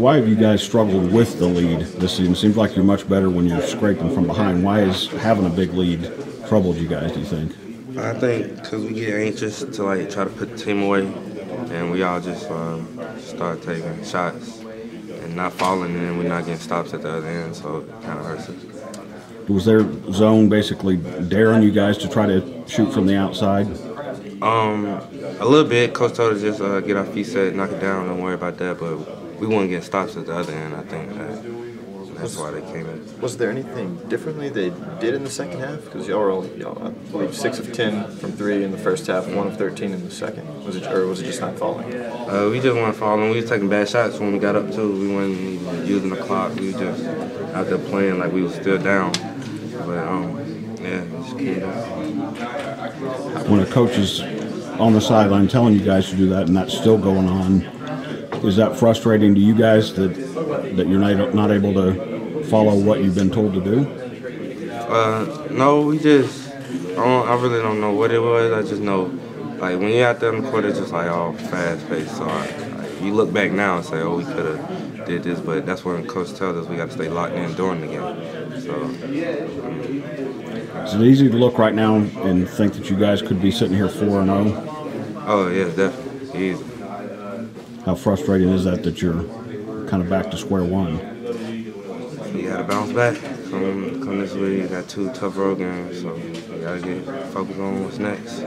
Why have you guys struggled with the lead this season? Seems like you're much better when you're scraping from behind. Why is having a big lead troubled you guys? Do you think? I think because we get anxious to like try to put the team away, and we all just um, start taking shots and not falling, and we're not getting stops at the other end, so it kind of hurts us. Was their zone basically daring you guys to try to shoot from the outside? Um, a little bit. Coach told us just uh, get our feet set, knock it down, don't worry about that. But we weren't getting stops at the other end. I think that that's why they came in. Was there anything differently they did in the second half? Because y'all were, only, y'all, I believe, six of ten from three in the first half, one of thirteen in the second. Was it, or was it just not falling? Uh, we just weren't falling. We was taking bad shots when we got up too. We weren't even using the clock. We were just out there playing like we was still down. But um, yeah, just came down. When a coach is on the sideline telling you guys to do that and that's still going on, is that frustrating to you guys that that you're not, not able to follow what you've been told to do? Uh, no, we just. I, don't, I really don't know what it was. I just know, like when you're out there on the court, it's just like all fast paced. So I, like, you look back now and say, "Oh, we could have did this," but that's when coach tells us we got to stay locked in during the game. So Is it easy to look right now and think that you guys could be sitting here four and zero? Oh yeah, definitely. Easy. How frustrating is that that you're kind of back to square one? We gotta bounce back. Come, come this week. You got two tough road games, so we gotta get focused on what's next.